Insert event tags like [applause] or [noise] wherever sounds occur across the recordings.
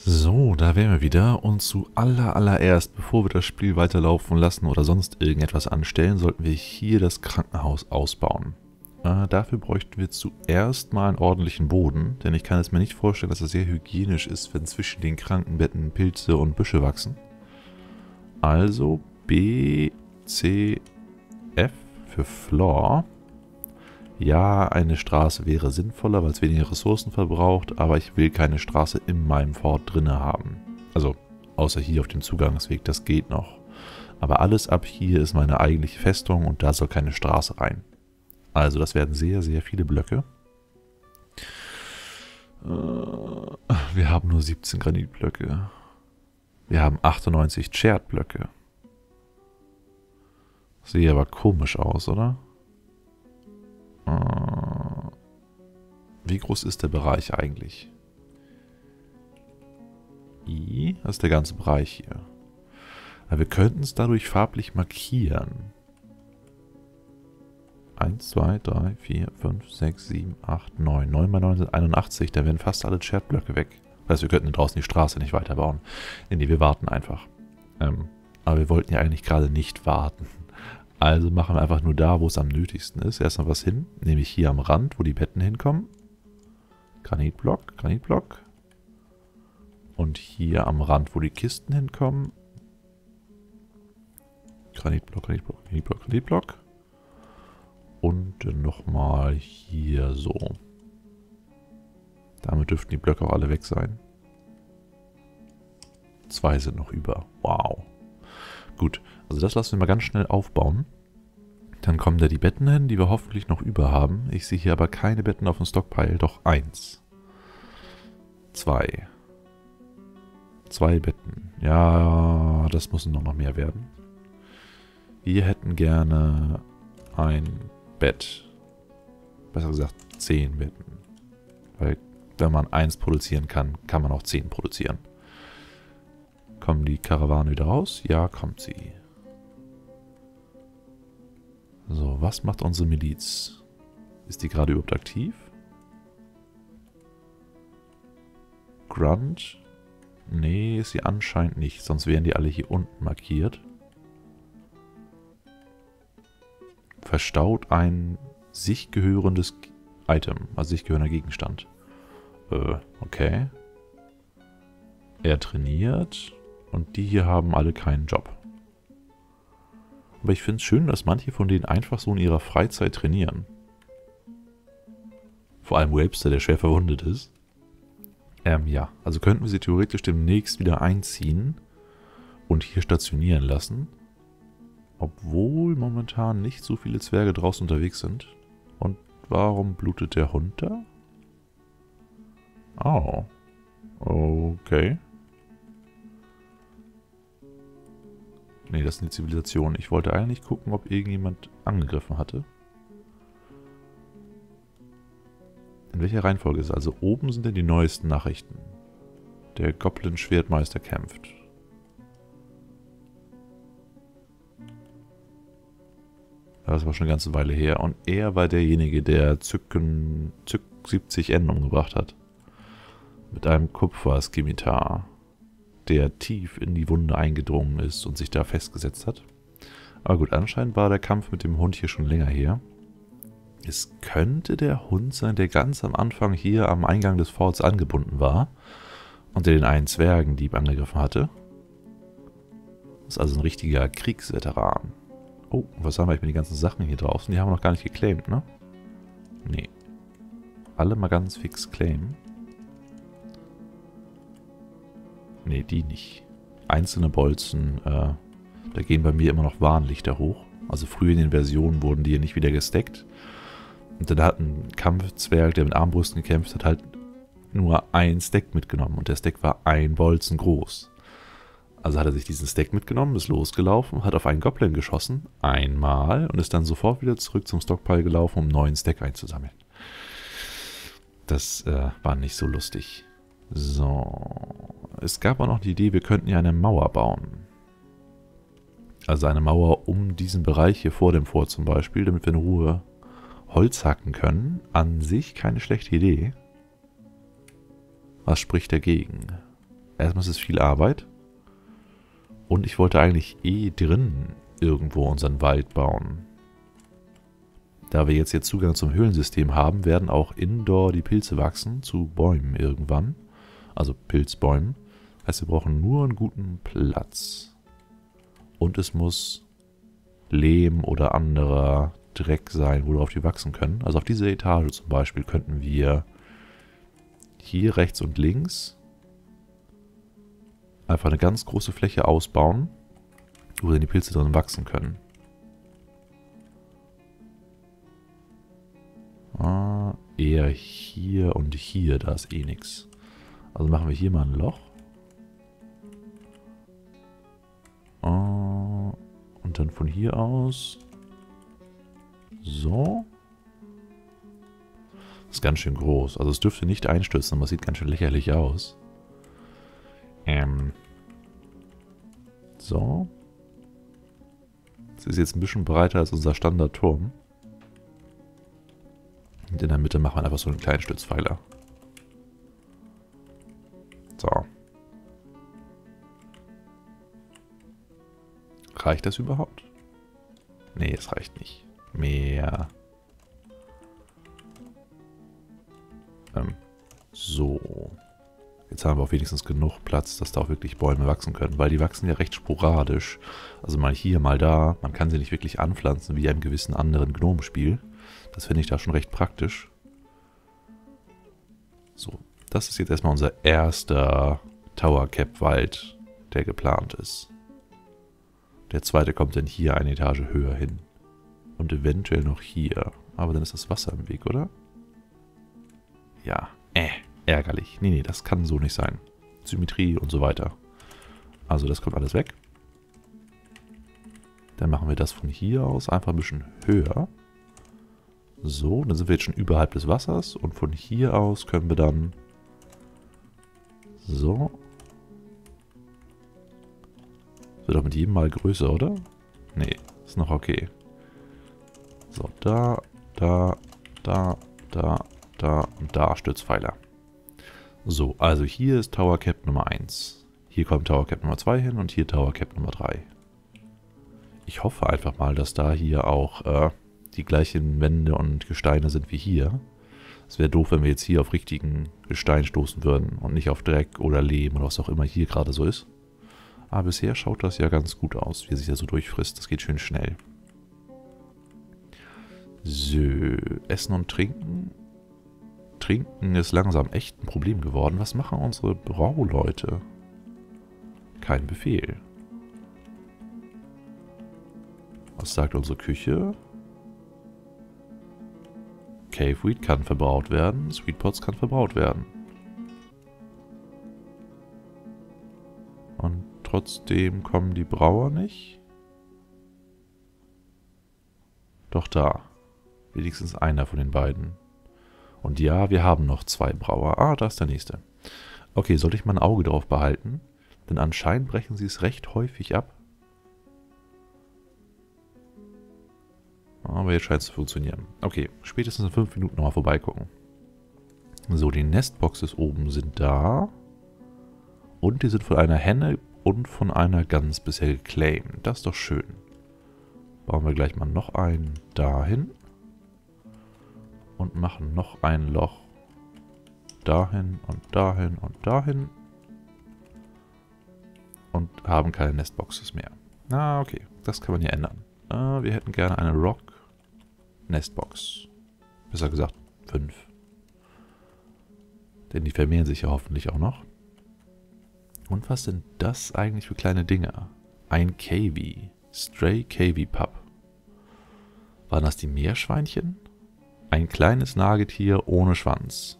So, da wären wir wieder und zu aller bevor wir das Spiel weiterlaufen lassen oder sonst irgendetwas anstellen, sollten wir hier das Krankenhaus ausbauen. Äh, dafür bräuchten wir zuerst mal einen ordentlichen Boden, denn ich kann es mir nicht vorstellen, dass es sehr hygienisch ist, wenn zwischen den Krankenbetten Pilze und Büsche wachsen. Also B, C, F für Floor. Ja, eine Straße wäre sinnvoller, weil es weniger Ressourcen verbraucht, aber ich will keine Straße in meinem Fort drinne haben. Also, außer hier auf dem Zugangsweg, das geht noch. Aber alles ab hier ist meine eigentliche Festung und da soll keine Straße rein. Also, das werden sehr, sehr viele Blöcke. Äh, wir haben nur 17 Granitblöcke. Wir haben 98 Chert-Blöcke. Sieht aber komisch aus, oder? Äh, wie groß ist der Bereich eigentlich? I, das ist der ganze Bereich hier. Aber wir könnten es dadurch farblich markieren. 1, 2, 3, 4, 5, 6, 7, 8, 9. 9 mal 9 sind 81. Da werden fast alle Chatblöcke weg. Das heißt, wir könnten draußen die Straße nicht weiterbauen. Nee, nee, wir warten einfach. Ähm, aber wir wollten ja eigentlich gerade nicht warten. Also machen wir einfach nur da, wo es am nötigsten ist. Erstmal was hin, nämlich hier am Rand, wo die Betten hinkommen. Granitblock, Granitblock. Und hier am Rand, wo die Kisten hinkommen. Granitblock, Granitblock, Granitblock, Granitblock. Und nochmal hier so. Damit dürften die Blöcke auch alle weg sein. Zwei sind noch über. Wow. Gut, also das lassen wir mal ganz schnell aufbauen. Dann kommen da die Betten hin, die wir hoffentlich noch über haben. Ich sehe hier aber keine Betten auf dem Stockpile, doch eins. Zwei. Zwei Betten. Ja, das müssen noch mehr werden. Wir hätten gerne ein Bett. Besser gesagt, zehn Betten. Weil wenn man eins produzieren kann, kann man auch zehn produzieren. Kommen die Karawane wieder raus? Ja, kommt sie. So, was macht unsere Miliz? Ist die gerade überhaupt aktiv? Grunt? Nee, ist sie anscheinend nicht, sonst wären die alle hier unten markiert. Verstaut ein sich gehörendes Item, also sich gehörender Gegenstand. Äh, okay. Er trainiert und die hier haben alle keinen Job. Aber ich finde es schön, dass manche von denen einfach so in ihrer Freizeit trainieren. Vor allem Webster, der schwer verwundet ist. Ähm, ja, also könnten wir sie theoretisch demnächst wieder einziehen und hier stationieren lassen. Obwohl momentan nicht so viele Zwerge draußen unterwegs sind. Und warum blutet der Hund da? Oh. Okay. Nee, das ist eine Zivilisation. Ich wollte eigentlich gucken, ob irgendjemand angegriffen hatte. In welcher Reihenfolge ist es? Also oben sind denn die neuesten Nachrichten. Der Goblin-Schwertmeister kämpft. Das war schon eine ganze Weile her. Und er war derjenige, der Zücken, Zück 70 N umgebracht hat. Mit einem Kupfer-Skimitar der tief in die Wunde eingedrungen ist und sich da festgesetzt hat. Aber gut, anscheinend war der Kampf mit dem Hund hier schon länger her. Es könnte der Hund sein, der ganz am Anfang hier am Eingang des Forts angebunden war und der den einen Zwergendieb angegriffen hatte. Das ist also ein richtiger Kriegsveteran. Oh, was haben wir eigentlich mit den ganzen Sachen hier draußen? Die haben wir noch gar nicht geclaimed, ne? Nee. Alle mal ganz fix claimen. Nee, die nicht. Einzelne Bolzen, äh, da gehen bei mir immer noch Warnlichter hoch. Also früher in den Versionen wurden die ja nicht wieder gesteckt. Und dann hat ein Kampfzwerg, der mit Armbrüsten gekämpft hat, halt nur ein Stack mitgenommen. Und der Stack war ein Bolzen groß. Also hat er sich diesen Stack mitgenommen, ist losgelaufen, hat auf einen Goblin geschossen, einmal, und ist dann sofort wieder zurück zum Stockpile gelaufen, um einen neuen Stack einzusammeln. Das äh, war nicht so lustig. So. Es gab auch noch die Idee, wir könnten ja eine Mauer bauen. Also eine Mauer um diesen Bereich hier vor dem Fort zum Beispiel, damit wir in Ruhe Holz hacken können. An sich keine schlechte Idee. Was spricht dagegen? erstmal ist es viel Arbeit. Und ich wollte eigentlich eh drin irgendwo unseren Wald bauen. Da wir jetzt hier Zugang zum Höhlensystem haben, werden auch indoor die Pilze wachsen, zu Bäumen irgendwann. Also Pilzbäumen. Heißt, wir brauchen nur einen guten Platz. Und es muss Lehm oder anderer Dreck sein, worauf die wachsen können. Also auf diese Etage zum Beispiel könnten wir hier rechts und links einfach eine ganz große Fläche ausbauen, wo dann die Pilze drin wachsen können. Ah, eher hier und hier, da ist eh nichts. Also machen wir hier mal ein Loch. Ah, und dann von hier aus. So. Das ist ganz schön groß. Also es dürfte nicht einstürzen, aber es sieht ganz schön lächerlich aus. Ähm. So. Es ist jetzt ein bisschen breiter als unser Standardturm. Und in der Mitte machen wir einfach so einen kleinen Stützpfeiler. Reicht das überhaupt? Nee, es reicht nicht. Mehr. Ähm, so. Jetzt haben wir auch wenigstens genug Platz, dass da auch wirklich Bäume wachsen können, weil die wachsen ja recht sporadisch. Also mal hier, mal da. Man kann sie nicht wirklich anpflanzen, wie in einem gewissen anderen Gnomenspiel. Das finde ich da schon recht praktisch. So, das ist jetzt erstmal unser erster Tower Cap Wald, der geplant ist. Der zweite kommt dann hier eine Etage höher hin. Und eventuell noch hier. Aber dann ist das Wasser im Weg, oder? Ja, äh, ärgerlich. Nee, nee, das kann so nicht sein. Symmetrie und so weiter. Also das kommt alles weg. Dann machen wir das von hier aus einfach ein bisschen höher. So, dann sind wir jetzt schon überhalb des Wassers und von hier aus können wir dann so. Wird doch mit jedem Mal größer, oder? Nee, ist noch okay. So, da, da, da, da, da und da Stützpfeiler. So, also hier ist Tower Cap Nummer 1. Hier kommt Tower Cap Nummer 2 hin und hier Tower Cap Nummer 3. Ich hoffe einfach mal, dass da hier auch äh, die gleichen Wände und Gesteine sind wie hier. Es wäre doof, wenn wir jetzt hier auf richtigen Gestein stoßen würden und nicht auf Dreck oder Lehm oder was auch immer hier gerade so ist. Aber bisher schaut das ja ganz gut aus, wie sich das so durchfrisst. Das geht schön schnell. So, Essen und Trinken. Trinken ist langsam echt ein Problem geworden. Was machen unsere Brauleute? Kein Befehl. Was sagt unsere Küche? Caveweed kann verbraut werden, Sweetpots kann verbraut werden. Und trotzdem kommen die Brauer nicht? Doch da. Wenigstens einer von den beiden. Und ja, wir haben noch zwei Brauer. Ah, da ist der nächste. Okay, sollte ich mal ein Auge drauf behalten? Denn anscheinend brechen sie es recht häufig ab. Aber jetzt scheint es zu funktionieren. Okay, spätestens in 5 Minuten nochmal vorbeigucken. So, die Nestboxes oben sind da. Und die sind von einer Henne und von einer Gans bisher geclaimed. Das ist doch schön. Bauen wir gleich mal noch einen dahin. Und machen noch ein Loch dahin und dahin und dahin. Und haben keine Nestboxes mehr. Ah, okay. Das kann man hier ändern. Ah, wir hätten gerne eine Rock Nestbox. Besser gesagt, fünf. Denn die vermehren sich ja hoffentlich auch noch. Und was sind das eigentlich für kleine Dinger? Ein KV. Stray KV Pup. Waren das die Meerschweinchen? Ein kleines Nagetier ohne Schwanz.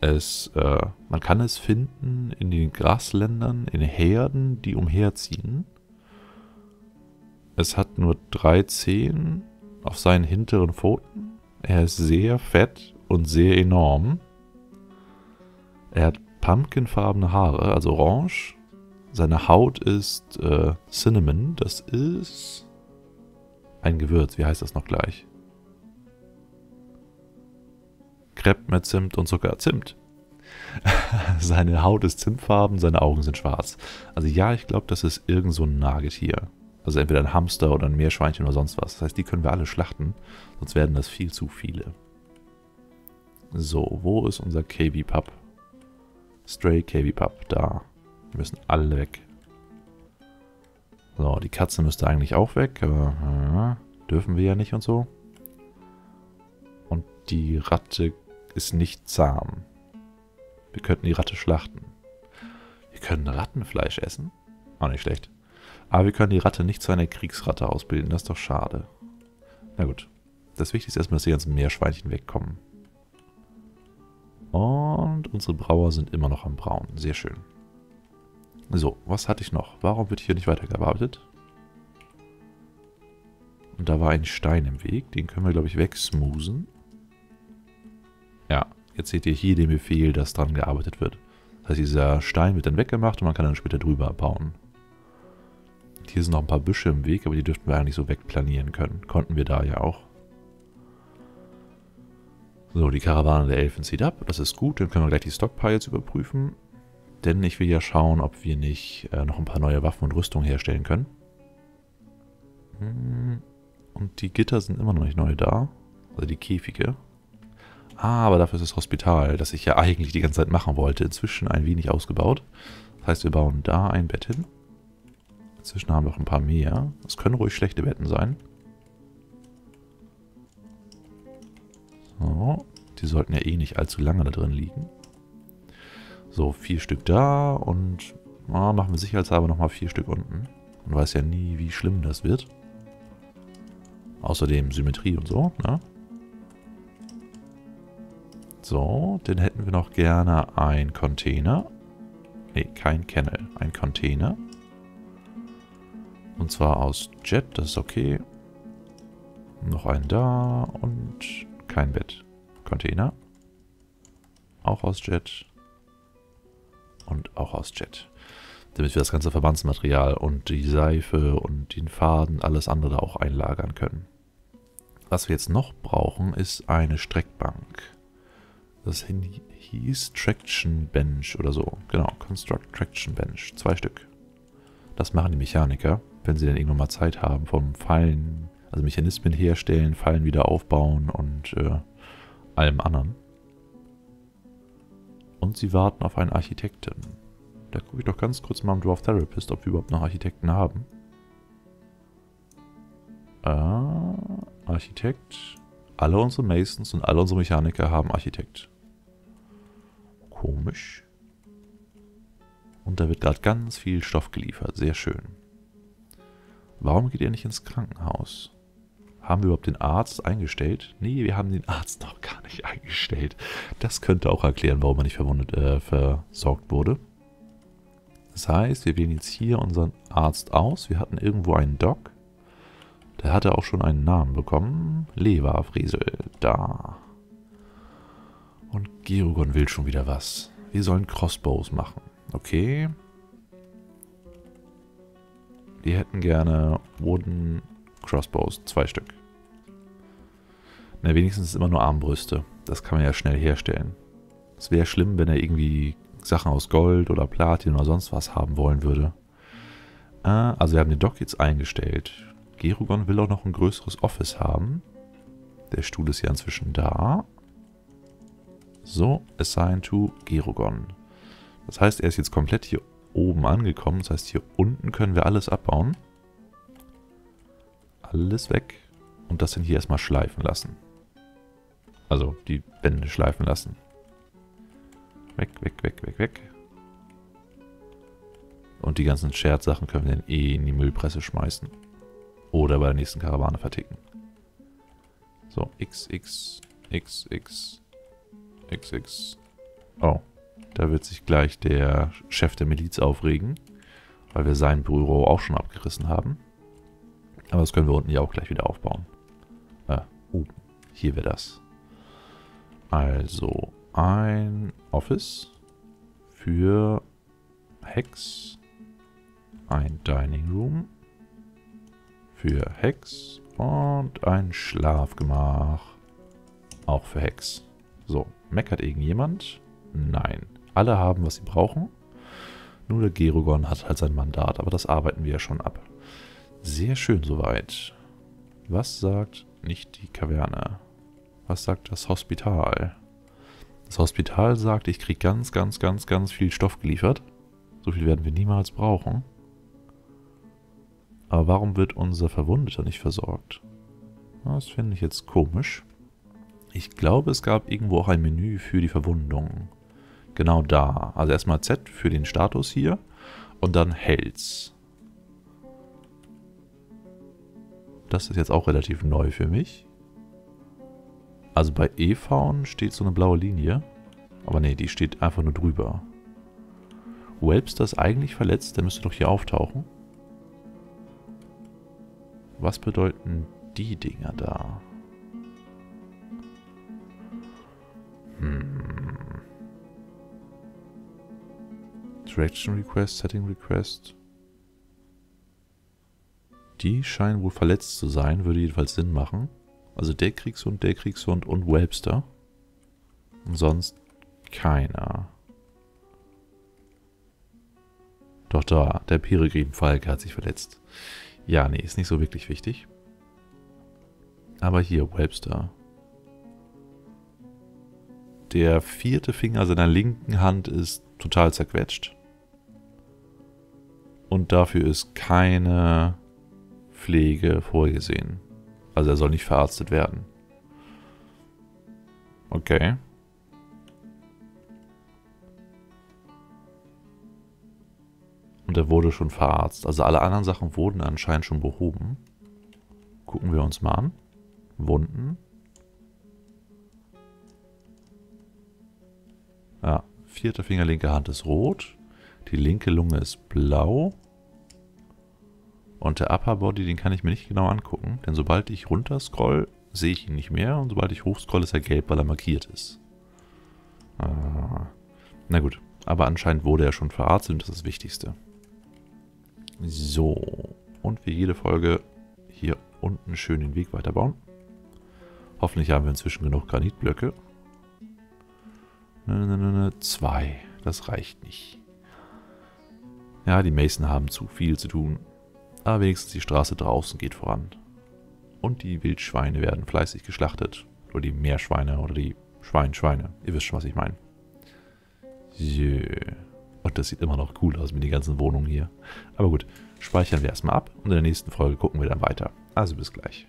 Es, äh, man kann es finden in den Grasländern, in Herden, die umherziehen. Es hat nur drei Zehen auf seinen hinteren Pfoten. Er ist sehr fett und sehr enorm. Er hat pumpkinfarbene Haare, also orange. Seine Haut ist äh, Cinnamon. Das ist ein Gewürz. Wie heißt das noch gleich? Crepe mit Zimt und Zucker. Zimt. [laughs] seine Haut ist zimtfarben, seine Augen sind schwarz. Also ja, ich glaube, das ist irgend so ein Nagetier. Also entweder ein Hamster oder ein Meerschweinchen oder sonst was. Das heißt, die können wir alle schlachten, sonst werden das viel zu viele. So, wo ist unser KB-Pup? Stray KB-Pup, da. Die müssen alle weg. So, die Katze müsste eigentlich auch weg, aber äh, dürfen wir ja nicht und so. Und die Ratte ist nicht zahm. Wir könnten die Ratte schlachten. Wir können Rattenfleisch essen. Auch nicht schlecht. Aber wir können die Ratte nicht zu einer Kriegsratte ausbilden. Das ist doch schade. Na gut. Das Wichtigste ist erstmal, dass die ganzen Meerschweinchen wegkommen. Und unsere Brauer sind immer noch am Brauen. Sehr schön. So, was hatte ich noch? Warum wird hier nicht weitergearbeitet? Und da war ein Stein im Weg. Den können wir, glaube ich, wegsmoosen. Ja, jetzt seht ihr hier den Befehl, dass dran gearbeitet wird. Das heißt, dieser Stein wird dann weggemacht und man kann dann später drüber bauen. Hier sind noch ein paar Büsche im Weg, aber die dürften wir eigentlich so wegplanieren können. Konnten wir da ja auch. So, die Karawane der Elfen zieht ab. Das ist gut, dann können wir gleich die Stockpiles überprüfen. Denn ich will ja schauen, ob wir nicht äh, noch ein paar neue Waffen und Rüstungen herstellen können. Hm, und die Gitter sind immer noch nicht neu da. Also die Käfige. Ah, aber dafür ist das Hospital, das ich ja eigentlich die ganze Zeit machen wollte, inzwischen ein wenig ausgebaut. Das heißt, wir bauen da ein Bett hin. Inzwischen haben wir noch ein paar mehr. Das können ruhig schlechte Betten sein. So, die sollten ja eh nicht allzu lange da drin liegen. So, vier Stück da und ah, machen wir sicherheitshalber nochmal vier Stück unten. Man weiß ja nie, wie schlimm das wird. Außerdem Symmetrie und so, ne? So, dann hätten wir noch gerne ein Container. Ne, kein Kennel, ein Container. Und zwar aus Jet, das ist okay. Noch einen da und kein Bett. Container. Auch aus Jet. Und auch aus Jet. Damit wir das ganze Verbandsmaterial und die Seife und den Faden, alles andere auch einlagern können. Was wir jetzt noch brauchen, ist eine Streckbank. Das hieß Traction Bench oder so. Genau, Construct Traction Bench. Zwei Stück. Das machen die Mechaniker, wenn sie dann irgendwann mal Zeit haben vom Fallen, also Mechanismen herstellen, Fallen wieder aufbauen und äh, allem anderen. Und sie warten auf einen Architekten. Da gucke ich doch ganz kurz mal am Dwarf Therapist, ob wir überhaupt noch Architekten haben. Äh, Architekt. Alle unsere Masons und alle unsere Mechaniker haben Architekt. Komisch. Und da wird gerade ganz viel Stoff geliefert. Sehr schön. Warum geht ihr nicht ins Krankenhaus? Haben wir überhaupt den Arzt eingestellt? Nee, wir haben den Arzt noch gar nicht [laughs] eingestellt. Das könnte auch erklären, warum er nicht verwundet, äh, versorgt wurde. Das heißt, wir wählen jetzt hier unseren Arzt aus. Wir hatten irgendwo einen Doc. Der hatte auch schon einen Namen bekommen. Leverfriesel. Da. Und Gerugon will schon wieder was. Wir sollen Crossbows machen. Okay. Wir hätten gerne Wooden Crossbows. Zwei Stück. Na, wenigstens immer nur Armbrüste. Das kann man ja schnell herstellen. Es wäre schlimm, wenn er irgendwie Sachen aus Gold oder Platin oder sonst was haben wollen würde. Äh, also wir haben den Dock jetzt eingestellt. Gerugon will auch noch ein größeres Office haben. Der Stuhl ist ja inzwischen da. So, assign to Gerugon. Das heißt, er ist jetzt komplett hier oben angekommen. Das heißt, hier unten können wir alles abbauen. Alles weg. Und das dann hier erstmal schleifen lassen. Also die Wände schleifen lassen. Weg, weg, weg, weg, weg. Und die ganzen Scherzsachen können wir dann eh in die Müllpresse schmeißen. Oder bei der nächsten Karawane verticken. So, XX, XX, XX. Oh, da wird sich gleich der Chef der Miliz aufregen, weil wir sein Büro auch schon abgerissen haben. Aber das können wir unten ja auch gleich wieder aufbauen. Äh, uh, hier wäre das. Also, ein Office für Hex, ein Dining Room für Hex und ein Schlafgemach auch für Hex. So, meckert irgendjemand? Nein. Alle haben, was sie brauchen. Nur der Gerogon hat halt sein Mandat, aber das arbeiten wir ja schon ab. Sehr schön soweit. Was sagt nicht die Kaverne? Was sagt das Hospital? Das Hospital sagt, ich kriege ganz, ganz, ganz, ganz viel Stoff geliefert. So viel werden wir niemals brauchen. Aber warum wird unser Verwundeter nicht versorgt? Das finde ich jetzt komisch. Ich glaube, es gab irgendwo auch ein Menü für die Verwundung. Genau da. Also erstmal Z für den Status hier und dann Health. Das ist jetzt auch relativ neu für mich. Also bei E-Faun steht so eine blaue Linie. Aber nee, die steht einfach nur drüber. Webster ist eigentlich verletzt, der müsste doch hier auftauchen. Was bedeuten die Dinger da? Hm. Direction Request, Setting Request. Die scheinen wohl verletzt zu sein, würde jedenfalls Sinn machen. Also der Kriegshund, der Kriegshund und Webster. Und sonst keiner. Doch da, der Peregrin Falke hat sich verletzt. Ja, nee, ist nicht so wirklich wichtig. Aber hier, Webster. Der vierte Finger seiner linken Hand ist total zerquetscht. Und dafür ist keine Pflege vorgesehen. Also er soll nicht verarztet werden. Okay. Und er wurde schon verarztet. Also alle anderen Sachen wurden anscheinend schon behoben. Gucken wir uns mal an. Wunden. Ja, vierte Finger, linke Hand ist rot. Die linke Lunge ist blau. Und der Upper Body, den kann ich mir nicht genau angucken. Denn sobald ich runter scroll, sehe ich ihn nicht mehr. Und sobald ich hoch scroll, ist er gelb, weil er markiert ist. Ah. Na gut, aber anscheinend wurde er schon verarztet und das ist das Wichtigste. So, und wie jede Folge hier unten schön den Weg weiterbauen. Hoffentlich haben wir inzwischen genug Granitblöcke. Ne, ne, ne, ne, zwei. Das reicht nicht. Ja, die Mason haben zu viel zu tun. Aber wenigstens die Straße draußen geht voran. Und die Wildschweine werden fleißig geschlachtet. Oder die Meerschweine oder die Schweinschweine. Ihr wisst schon, was ich meine. So. Und das sieht immer noch cool aus mit den ganzen Wohnungen hier. Aber gut, speichern wir erstmal ab und in der nächsten Folge gucken wir dann weiter. Also bis gleich.